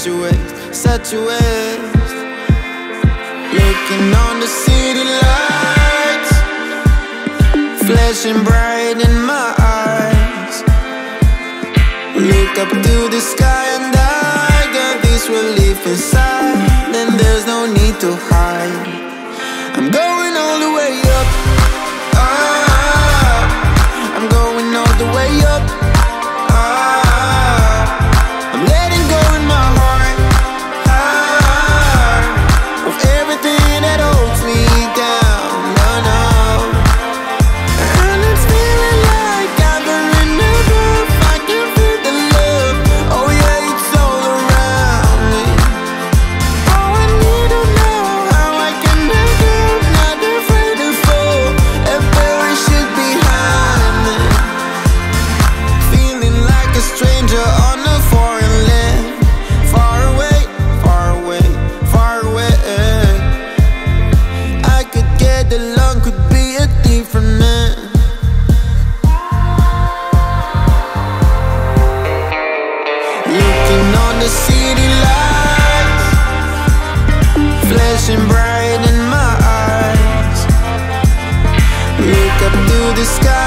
set you ways, set you ways. Looking on the city lights, flashing bright in my eyes. Look up to the sky and I got this relief inside. Then there's no need to hide. I'm going all the way. the sky.